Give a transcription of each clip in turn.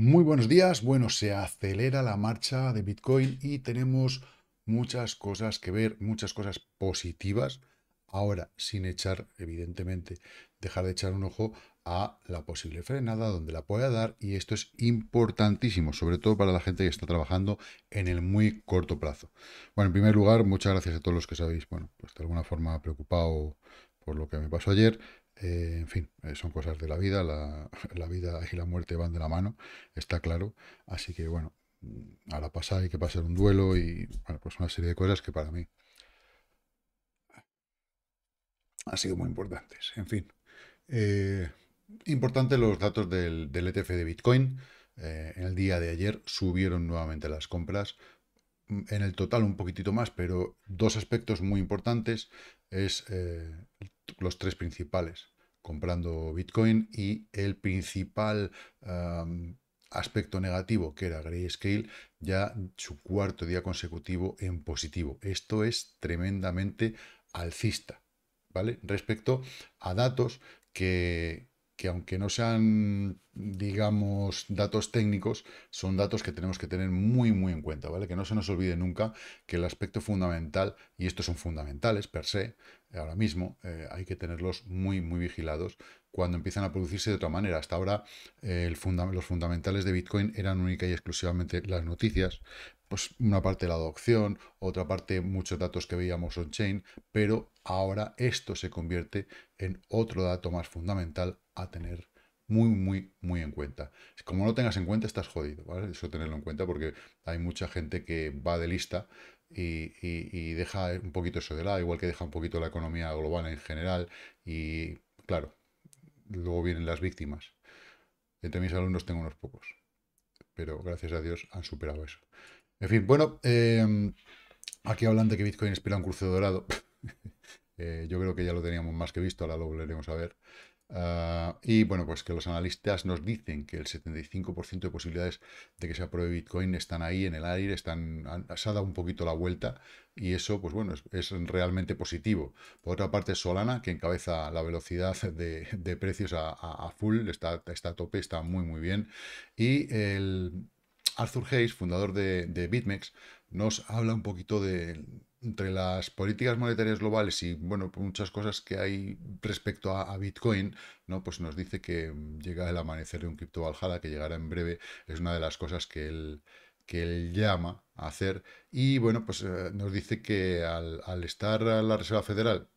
Muy buenos días. Bueno, se acelera la marcha de Bitcoin y tenemos muchas cosas que ver, muchas cosas positivas. Ahora, sin echar, evidentemente, dejar de echar un ojo a la posible frenada, donde la pueda dar, y esto es importantísimo, sobre todo para la gente que está trabajando en el muy corto plazo. Bueno, en primer lugar, muchas gracias a todos los que sabéis, bueno, pues de alguna forma preocupado por lo que me pasó ayer. Eh, en fin, eh, son cosas de la vida, la, vida y la muerte van de la mano, está claro. Así que bueno, mm, ahora pasa, hay que pasar un duelo y bueno, pues una serie de cosas que para mí han sido muy importantes. En fin, eh, importante los datos del, ETF de Bitcoin. en el día de ayer subieron nuevamente las compras. En el total un poquitito más, pero dos aspectos muy importantes es los tres principales, comprando Bitcoin y el principal aspecto negativo, que era Grayscale, ya su cuarto día consecutivo en positivo. Esto es tremendamente alcista, ¿vale? Respecto a datos que, que aunque no sean, digamos, datos técnicos, son datos que tenemos que tener muy, muy en cuenta, ¿vale? Que no se nos olvide nunca que el aspecto fundamental, y estos son fundamentales per se, ahora mismo, eh, hay que tenerlos muy, muy vigilados cuando empiezan a producirse de otra manera. Hasta ahora eh, los fundamentales de Bitcoin eran única y exclusivamente las noticias, pues una parte de la adopción, otra parte muchos datos que veíamos on-chain, pero ahora esto se convierte en otro dato más fundamental a tener muy, muy, muy en cuenta. Como no tengas en cuenta, estás jodido, ¿vale? Eso tenerlo en cuenta porque hay mucha gente que va de lista y, deja un poquito eso de lado, igual que deja un poquito la economía global en general y, claro, luego vienen las víctimas. Entre mis alumnos tengo unos pocos, pero gracias a Dios han superado eso. En fin, bueno, em, aquí hablan de que Bitcoin espera un cruce dorado. Eh, yo creo que ya lo teníamos más que visto, ahora lo volveremos a ver. Ah, y bueno, pues que los analistas nos dicen que el 75% de posibilidades de que se apruebe Bitcoin están ahí en el aire, están, se ha dado un poquito la vuelta y eso, pues bueno, es, realmente positivo. Por otra parte, Solana, que encabeza la velocidad de, precios a, full, está, está a tope, está muy, muy bien. Y el Arthur Hayes, fundador de, de BitMEX, nos habla un poquito de, entre las políticas monetarias globales y, bueno, muchas cosas que hay respecto a, Bitcoin, ¿no? Pues nos dice que llega el amanecer de un cripto Valhalla, que llegará en breve, es una de las cosas que él, que él llama a hacer. Y, bueno, pues eh, nos dice que al, estar la Reserva Federal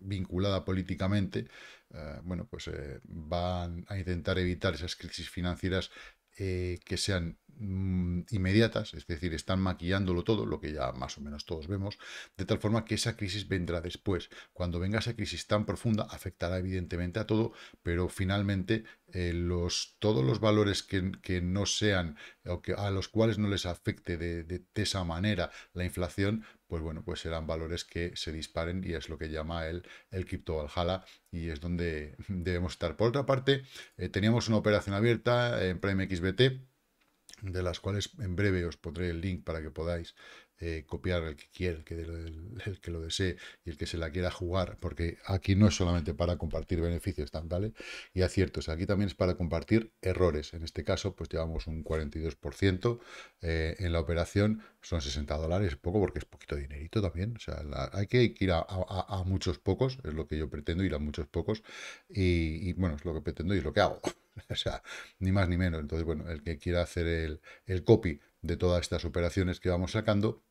vinculada políticamente, eh, bueno, pues eh, van a intentar evitar esas crisis financieras que sean Mm, inmediatas, es decir, están maquillándolo todo, lo que ya más o menos todos vemos, de tal forma que esa crisis vendrá después. Cuando venga esa crisis tan profunda, afectará evidentemente a todo, pero finalmente eh, los, todos los valores que, no sean, o que, a los cuales no les afecte de, esa manera la inflación, pues bueno, pues serán valores que se disparen y es lo que llama el, el cripto Valhalla y es donde debemos estar. Por otra parte, eh, teníamos una operación abierta en Prime XBT, de las cuales en breve os pondré el link para que podáis eh, copiar el que quiera, el que, lo desee y el que se la quiera jugar, porque aquí no es solamente para compartir beneficios, ¿vale? Y aciertos, aquí también es para compartir errores. En este caso, pues llevamos un 42% eh, en la operación, son 60 dólares, poco porque es poquito dinerito también, o sea, hay que ir a, muchos pocos, es lo que yo pretendo, ir a muchos pocos, y, y bueno, es lo que pretendo y es lo que hago. o sea, ni más ni menos. Entonces, bueno, el que quiera hacer el, el copy de todas estas operaciones que vamos sacando,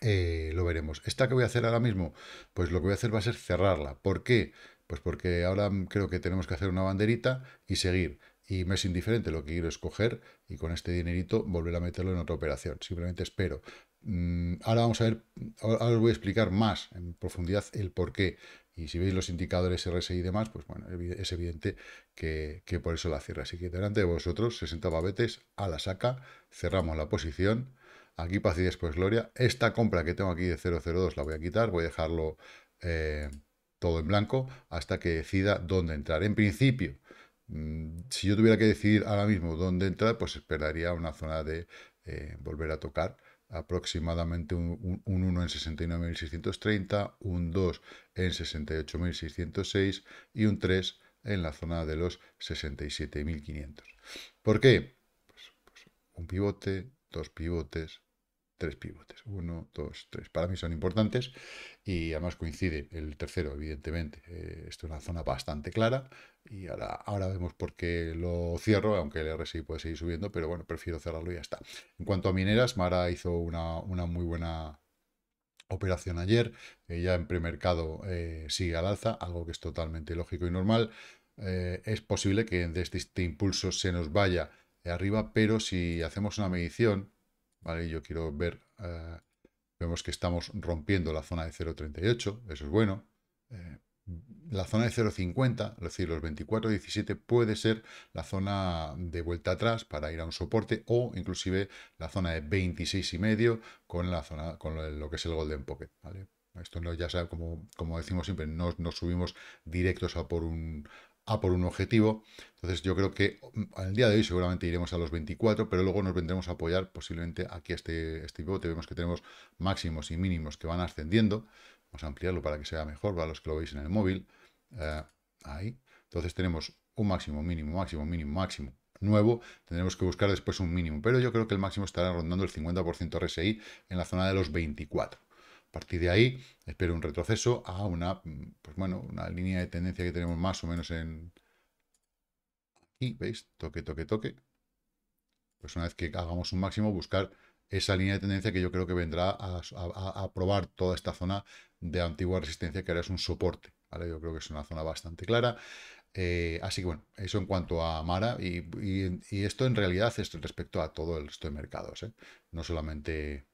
eh, lo veremos. ¿Esta que voy a hacer ahora mismo? Pues lo que voy a hacer va a ser cerrarla. ¿Por qué? Pues porque ahora creo que tenemos que hacer una banderita y seguir. Y me es indiferente, lo que quiero es coger y con este dinerito volver a meterlo en otra operación. Simplemente espero. Mm, ahora vamos a ver, ahora os voy a explicar más en profundidad el por qué. Y si veis los indicadores RSI y demás, pues bueno, es evidente que, por eso la cierra. Así que delante de vosotros, 60 babetes a la saca, cerramos la posición. Aquí paz y después gloria. Esta compra que tengo aquí de 002 la voy a quitar, voy a dejarlo eh, todo en blanco hasta que decida dónde entrar. En principio, mm, si yo tuviera que decidir ahora mismo dónde entrar, pues esperaría una zona de eh, volver a tocar aproximadamente un, 1 en 69.630, un 2 en 68.606 y un 3 en la zona de los 67.500. ¿Por qué? Pues un pivote, dos pivotes, tres pivotes. Uno, dos, tres. Para mí son importantes y además coincide el tercero, evidentemente. Eh, esto es una zona bastante clara y ahora, ahora vemos por qué lo cierro, aunque el RSI puede seguir subiendo, pero bueno, prefiero cerrarlo y ya está. En cuanto a mineras, Mara hizo una, una muy buena operación ayer, ya en premercado eh, sigue al alza, algo que es totalmente lógico y normal. Eh, es posible que desde este impulso se nos vaya arriba, pero si hacemos una medición, ¿vale? Yo quiero ver, eh, vemos que estamos rompiendo la zona de 0.38, eso es bueno. Eh, la zona de 0.50, es decir, los 24.17 puede ser la zona de vuelta atrás para ir a un soporte o inclusive la zona de 26.5 con la zona con lo que es el Golden Pocket, ¿vale? Esto no, ya sabe, como, como decimos siempre, no, no subimos directos a por un, a por un objetivo. Entonces yo creo que al día de hoy seguramente iremos a los 24, pero luego nos vendremos a apoyar posiblemente aquí a este, este pivote. Vemos que tenemos máximos y mínimos que van ascendiendo. Vamos a ampliarlo para que sea mejor para los que lo veis en el móvil. Eh, ahí. Entonces tenemos un máximo, mínimo, máximo, mínimo, máximo nuevo. Tendremos que buscar después un mínimo, pero yo creo que el máximo estará rondando el 50% RSI en la zona de los 24. A partir de ahí, espero un retroceso a una, pues bueno, una línea de tendencia que tenemos más o menos en... Aquí, ¿veis? Toque, toque, toque. Pues una vez que hagamos un máximo, buscar esa línea de tendencia que yo creo que vendrá a, probar toda esta zona de antigua resistencia, que ahora es un soporte. Yo creo que es una zona bastante clara. Eh, así que bueno, eso en cuanto a Mara, y, esto en realidad es respecto a todo el resto de mercados, ¿eh? no, solamente,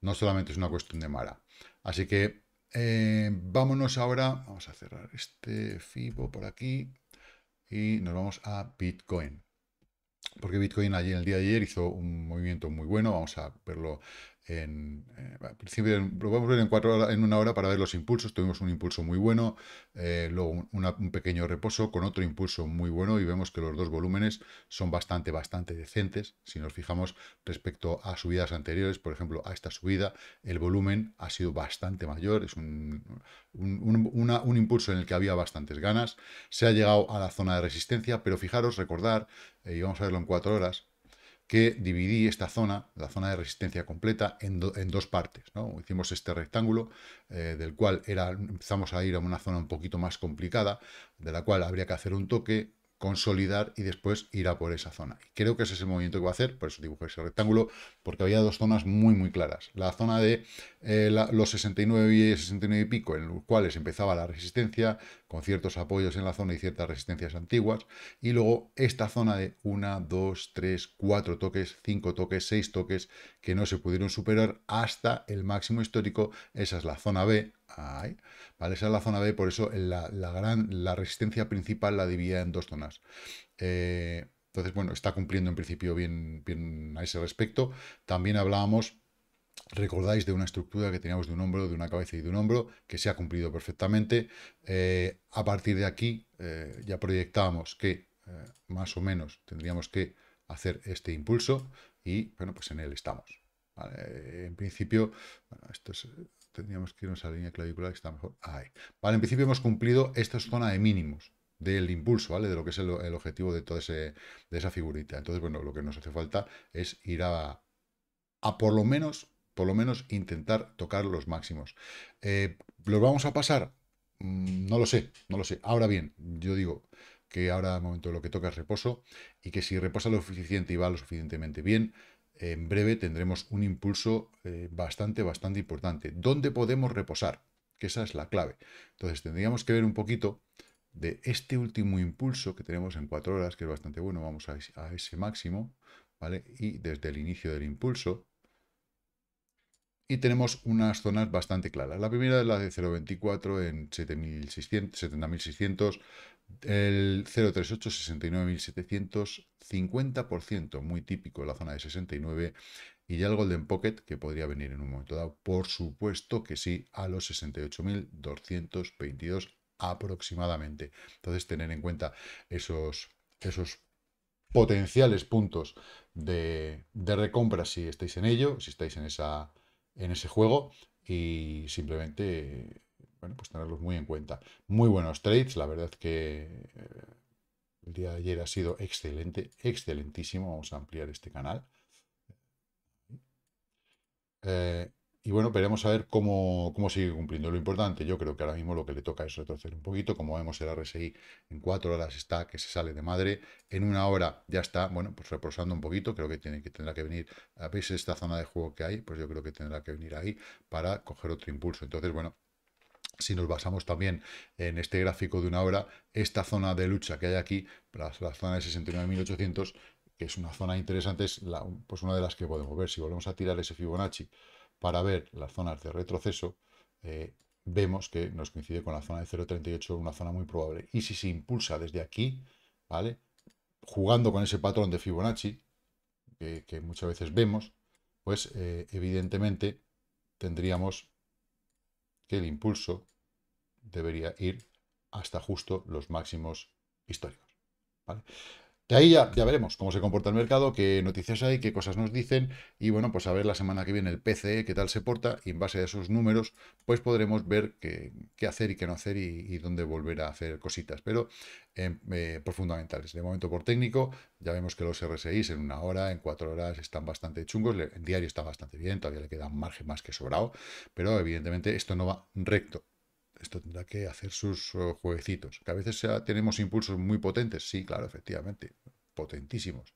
no solamente es una cuestión de Mara. Así que eh, vámonos ahora, vamos a cerrar este FIBO por aquí y nos vamos a Bitcoin. Porque Bitcoin allí en el día de ayer hizo un movimiento muy bueno, vamos a verlo en, eh, principio lo vamos a ver en, cuatro en una hora para ver los impulsos. Tuvimos un impulso muy bueno, eh, luego un pequeño reposo con otro impulso muy bueno y vemos que los dos volúmenes son bastante, bastante decentes. Si nos fijamos respecto a subidas anteriores, por ejemplo, a esta subida, el volumen ha sido bastante mayor, es un, un impulso en el que había bastantes ganas. Se ha llegado a la zona de resistencia, pero fijaros, recordar, eh, y vamos a verlo en cuatro horas, que dividí esta zona, la zona de resistencia completa, en, dos partes. ¿no? Hicimos este rectángulo, eh, del cual era, empezamos a ir a una zona un poquito más complicada, de la cual habría que hacer un toque, consolidar y después ir a por esa zona. creo que ese es el movimiento que va a hacer, por eso dibujé ese rectángulo, porque había dos zonas muy muy claras. La zona de eh, los 69 y 69 y pico, en los cuales empezaba la resistencia, con ciertos apoyos en la zona y ciertas resistencias antiguas, y luego esta zona de 1, 2, 3, 4 toques, 5 toques, 6 toques, que no se pudieron superar hasta el máximo histórico, esa es la zona B, Ahí. ¿Vale? Esa es la zona B, por eso la, gran, la resistencia principal la dividía en dos zonas. Eh, entonces, bueno, está cumpliendo en principio bien, bien a ese respecto. También hablábamos, recordáis, de una estructura que teníamos de un hombro, de una cabeza y de un hombro, que se ha cumplido perfectamente. Eh, a partir de aquí eh, ya proyectábamos que más o menos tendríamos que hacer este impulso y, bueno, pues en él estamos. En principio, bueno, esto es tendríamos que irnos a la línea clavicular que está mejor. Ahí. Vale, en principio hemos cumplido esta zona de mínimos del impulso, ¿vale? De lo que es el, objetivo de toda de esa figurita. Entonces, bueno, lo que nos hace falta es ir a, a por lo menos, por lo menos intentar tocar los máximos. Eh, ¿Los vamos a pasar? Mm, no lo sé, no lo sé. Ahora bien, yo digo que ahora al momento lo que toca es reposo y que si reposa lo suficiente y va lo suficientemente bien, en breve tendremos un impulso eh, bastante, bastante importante. ¿Dónde podemos reposar? Que esa es la clave. Entonces tendríamos que ver un poquito de este último impulso que tenemos en cuatro horas, que es bastante bueno, vamos a, ese máximo, ¿vale? Y desde el inicio del impulso, y tenemos unas zonas bastante claras. La primera es la de 0.24 en 70.600, el 038, 69.700, 50%, muy típico la zona de 69, y ya el Golden Pocket, que podría venir en un momento dado, por supuesto que sí, a los 68.222 aproximadamente. Entonces, tener en cuenta esos, esos potenciales puntos de, de recompra si estáis en ello, si estáis en, esa, en ese juego y simplemente, bueno, pues tenerlos muy en cuenta. Muy buenos trades, la verdad que eh, el día de ayer ha sido excelente, excelentísimo. Vamos a ampliar este canal. Eh, y bueno, veremos a ver cómo, cómo, sigue cumpliendo. Lo importante, yo creo que ahora mismo lo que le toca es retroceder un poquito. Como vemos, el RSI en cuatro horas está que se sale de madre. En una hora ya está, bueno, pues reposando un poquito. Creo que, tiene, que tendrá que venir. ¿Veis esta zona de juego que hay? Pues yo creo que tendrá que venir ahí para coger otro impulso. Entonces, bueno, si nos basamos también en este gráfico de una hora, esta zona de lucha que hay aquí, la, la zona de 69.800, que es una zona interesante, es la, pues una de las que podemos ver. Si volvemos a tirar ese Fibonacci para ver las zonas de retroceso, eh, vemos que nos coincide con la zona de 0.38, una zona muy probable. Y si se impulsa desde aquí, ¿vale? Jugando con ese patrón de Fibonacci, que, muchas veces vemos, pues eh, evidentemente tendríamos que el impulso debería ir hasta justo los máximos históricos. ¿vale? De ahí ya, ya, veremos cómo se comporta el mercado, qué noticias hay, qué cosas nos dicen y bueno, pues a ver la semana que viene el PCE, qué tal se porta y en base a esos números pues podremos ver qué, hacer y qué no hacer y, dónde volver a hacer cositas, pero em, eh, por fundamentales. De momento por técnico, ya vemos que los RSIs en una hora, en cuatro horas están bastante chungos, en diario está bastante bien, todavía le queda margen más que sobrado, pero evidentemente esto no va recto, esto tendrá que hacer sus uh, jueguecitos. Que a veces tenemos impulsos muy potentes, sí, claro, efectivamente, potentísimos.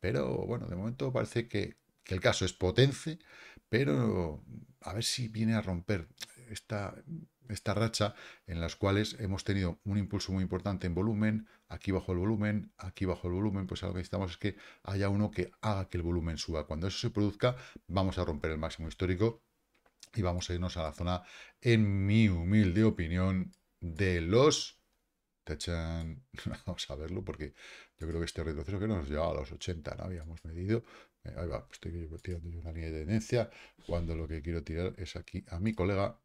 Pero bueno, de momento parece que, el caso es potente, pero a ver si viene a romper esta, esta racha en las cuales hemos tenido un impulso muy importante en volumen, aquí bajo el volumen, aquí bajo el volumen, pues lo que necesitamos es que haya uno que haga que el volumen suba. Cuando eso se produzca, vamos a romper el máximo histórico y vamos a irnos a la zona, en mi humilde opinión, de los... Tachan. Vamos a verlo porque yo creo que este retroceso que nos llevaba a los 80, ¿no? Habíamos medido. Eh, ahí va, estoy tirando una línea de tendencia. Cuando lo que quiero tirar es aquí a mi colega.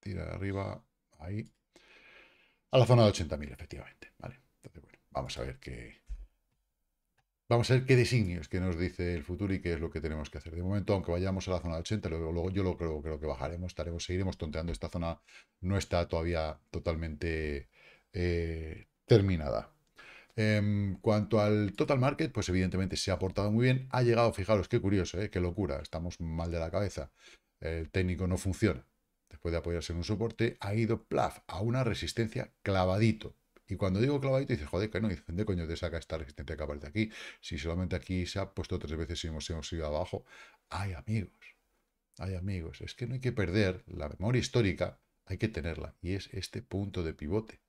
Tira arriba, ahí. A la zona de 80.000, efectivamente. Vale. Entonces, bueno, vamos a ver qué, Vamos a ver qué designios que nos dice el futuro y qué es lo que tenemos que hacer. De momento, aunque vayamos a la zona de 80, luego, yo lo creo, creo que bajaremos, estaremos, seguiremos tonteando. Esta zona no está todavía totalmente eh, terminada. En cuanto al total market, pues evidentemente se ha portado muy bien. Ha llegado, fijaros, qué curioso, ¿eh? qué locura. Estamos mal de la cabeza. El técnico no funciona. Después de apoyarse en un soporte, ha ido plaf a una resistencia clavadito. Y cuando digo clavadito, dices, joder, que no, ¿de coño te saca esta resistencia que aparece aquí? Si solamente aquí se ha puesto tres veces y hemos, hemos ido abajo. Hay amigos, hay amigos. Es que no hay que perder la memoria histórica, hay que tenerla. Y es este punto de pivote.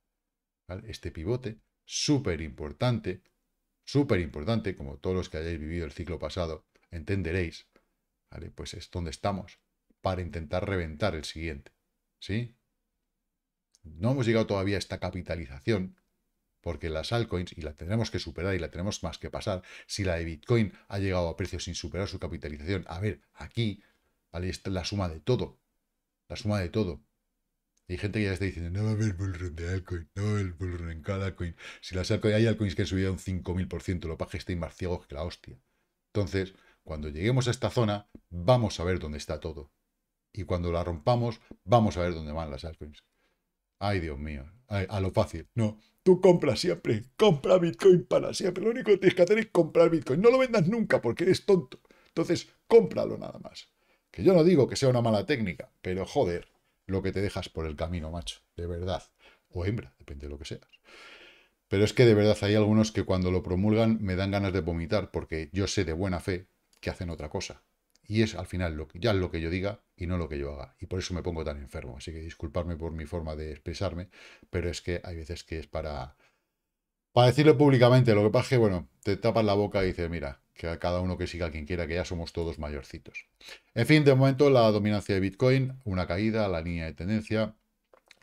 Este pivote, súper importante, súper importante, como todos los que hayáis vivido el ciclo pasado, entenderéis. Pues es donde estamos, para intentar reventar el siguiente. ¿Sí? No hemos llegado todavía a esta capitalización, porque las altcoins, y la tendremos que superar y la tenemos más que pasar, si la de Bitcoin ha llegado a precios sin superar su capitalización, a ver, aquí, ¿vale? La suma de todo, la suma de todo. hay gente que ya está diciendo, no va a haber bullrun de altcoin, no va a bullrun en cada altcoin. Si las altcoins, hay altcoins que han subido un 5.000%, lo paje estáis más ciegos que la hostia. Entonces, cuando lleguemos a esta zona, vamos a ver dónde está todo. Y cuando la rompamos, vamos a ver dónde van las altcoins. Ay, Dios mío, a lo fácil. No, tú compras siempre, compra Bitcoin para siempre. Lo único que tienes que hacer es comprar Bitcoin. No lo vendas nunca porque eres tonto. Entonces, cómpralo nada más. Que yo no digo que sea una mala técnica, pero joder, lo que te dejas por el camino, macho, de verdad. O hembra, depende de lo que seas. Pero es que de verdad hay algunos que cuando lo promulgan me dan ganas de vomitar porque yo sé de buena fe que hacen otra cosa. Y es al final ya lo que yo diga y no lo que yo haga. Y por eso me pongo tan enfermo. Así que disculparme por mi forma de expresarme, pero es que hay veces que es para, para decirlo públicamente. Lo que pasa es que, bueno, te tapas la boca y dices, mira, que a cada uno que siga quien quiera, que ya somos todos mayorcitos. En fin, de momento la dominancia de Bitcoin, una caída, la línea de tendencia,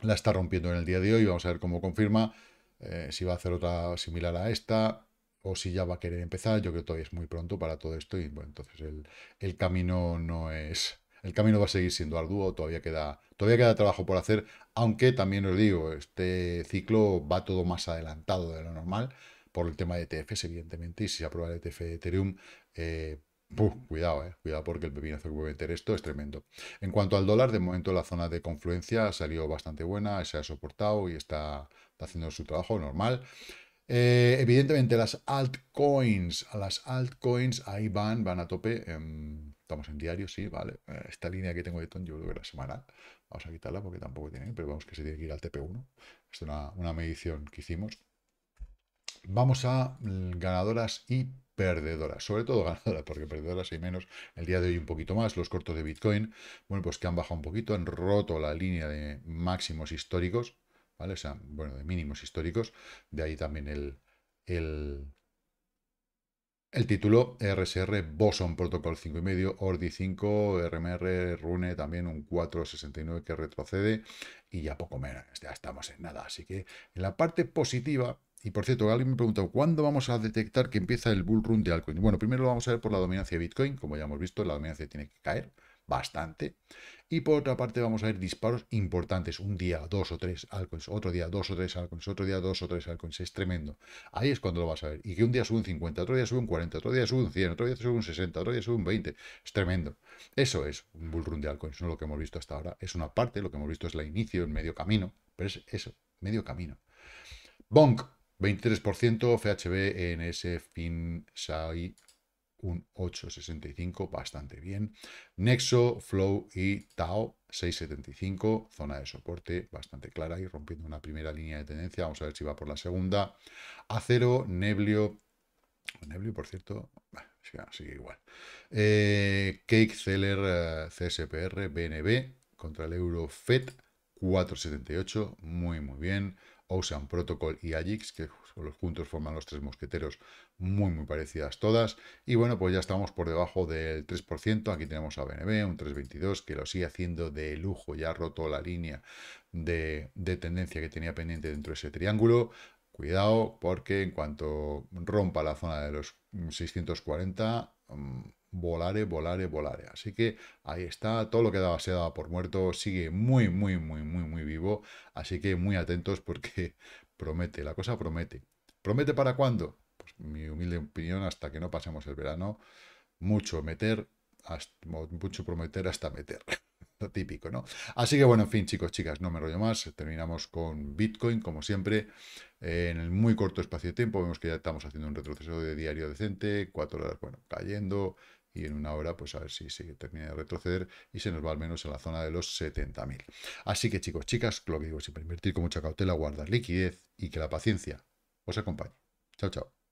la está rompiendo en el día de hoy. Vamos a ver cómo confirma. Eh, si va a hacer otra similar a esta, o si ya va a querer empezar, yo creo que todavía es muy pronto para todo esto y bueno, entonces el, camino no es... El camino va a seguir siendo arduo, todavía queda, todavía queda trabajo por hacer, aunque también os digo, este ciclo va todo más adelantado de lo normal por el tema de ETFs, evidentemente, y si se aprueba el ETF de Ethereum, eh, cuidado, eh, cuidado porque el pepinazo que puede meter esto es tremendo. En cuanto al dólar, de momento la zona de confluencia ha salido bastante buena, se ha soportado y está haciendo su trabajo normal. Eh, evidentemente, las altcoins, las altcoins ahí van, van a tope. Em, Estamos en diario, sí, vale. Eh, esta línea que tengo de ton, yo creo que la semanal. Vamos a quitarla porque tampoco tiene, pero vamos que se tiene que ir al TP1. Es una, una medición que hicimos. Vamos a mm, ganadoras y perdedoras, sobre todo ganadoras, porque perdedoras hay menos, el día de hoy un poquito más, los cortos de Bitcoin, bueno, pues que han bajado un poquito, han roto la línea de máximos históricos, ¿vale? O sea, bueno, de mínimos históricos, de ahí también el, el, el título RSR Boson Protocol 5,5, Ordi 5, RMR, Rune también un 469 que retrocede y ya poco menos, ya estamos en nada. Así que en la parte positiva, y por cierto, alguien me preguntó, ¿cuándo vamos a detectar que empieza el bull run de altcoin? Bueno, primero lo vamos a ver por la dominancia de Bitcoin, como ya hemos visto, la dominancia tiene que caer bastante. Y por otra parte vamos a ver disparos importantes. Un día, dos o tres altcoins, otro día, dos o tres altcoins, otro día, dos o tres altcoins. Es tremendo. Ahí es cuando lo vas a ver. Y que un día sube un 50, otro día sube un 40, otro día sube un 100, otro día sube un 60, otro día sube un 20. Es tremendo. Eso es un bull run de altcoins, no lo que hemos visto hasta ahora. Es una parte, lo que hemos visto es la inicio, el medio camino. Pero es eso, medio camino. Bonk, 23%, FHB, NS, FIN, SAI, un 8,65, bastante bien. Nexo, Flow y Tao, 6,75, zona de soporte bastante clara y rompiendo una primera línea de tendencia. Vamos a ver si va por la segunda. Acero, Neblio, Neblio, por cierto, sigue igual. Eh, Cake, Celer, eh, CSPR, BNB contra el Euro FED, 4,78, muy muy bien. Ocean Protocol y Agix, que los juntos forman los tres mosqueteros, muy muy parecidas todas. Y bueno, pues ya estamos por debajo del 3%. Aquí tenemos a BNB, un 3,22, que lo sigue haciendo de lujo, ya ha roto la línea de, de tendencia que tenía pendiente dentro de ese triángulo. Cuidado, porque en cuanto rompa la zona de los 640, volare, volare, volare. Así que ahí está, todo lo que daba se daba por muerto, sigue muy, muy, muy, muy, muy vivo. Así que muy atentos porque promete, la cosa promete. ¿Promete para cuándo? Pues mi humilde opinión, hasta que no pasemos el verano, mucho meter, mucho prometer hasta meter. Lo típico, ¿no? Así que bueno, en fin, chicos, chicas, no me rollo más. Terminamos con Bitcoin, como siempre, en el muy corto espacio de tiempo. Vemos que ya estamos haciendo un retroceso de diario decente, cuatro horas, bueno, cayendo, y en una hora, pues a ver si se termina de retroceder y se nos va al menos en la zona de los 70.000. Así que chicos, chicas, lo que digo siempre, invertir con mucha cautela, guardar liquidez y que la paciencia os acompañe. Chao, chao.